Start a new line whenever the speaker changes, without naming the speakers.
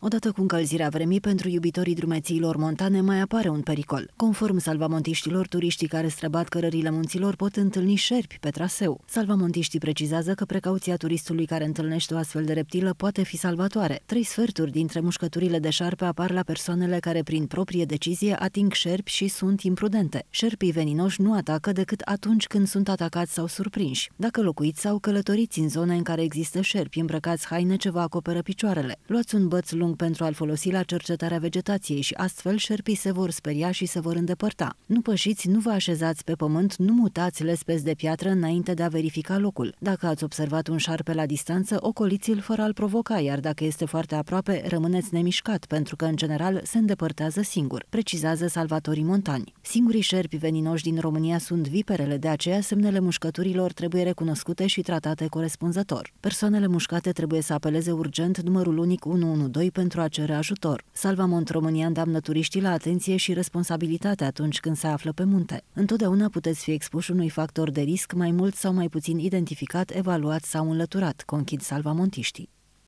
Odată cu încălzirea vremii, pentru iubitorii drumețiilor montane mai apare un pericol. Conform salvamontiștilor, turiștii care străbat cărările munților pot întâlni șerpi pe traseu. Salvamontiștii precizează că precauția turistului care întâlnește o astfel de reptilă poate fi salvatoare. Trei sferturi dintre mușcăturile de șarpe apar la persoanele care, prin proprie decizie, ating șerpi și sunt imprudente. Șerpii veninoși nu atacă decât atunci când sunt atacați sau surprinși. Dacă locuiți sau călătoriți în zone în care există șerpi, îmbrăcați haine ce vă acoperă picioarele. Luați un băț lung pentru a-l folosi la cercetarea vegetației și astfel șerpii se vor speria și se vor îndepărta. Nu pășiți, nu vă așezați pe pământ, nu mutați lespezi de piatră înainte de a verifica locul. Dacă ați observat un șarpe la distanță, ocoliți-l fără a-l provoca, iar dacă este foarte aproape, rămâneți nemișcat, pentru că, în general, se îndepărtează singur, precizează salvatorii montani. Singurii șerpi veninoși din România sunt viperele, de aceea semnele mușcăturilor trebuie recunoscute și tratate corespunzător. Persoanele mușcate trebuie să apeleze urgent numărul unic 112 pentru a cere ajutor. Salvamont România îndeamnă turiștii la atenție și responsabilitate atunci când se află pe munte. Întotdeauna puteți fi expuși unui factor de risc mai mult sau mai puțin identificat, evaluat sau înlăturat, conchid salvamontiștii.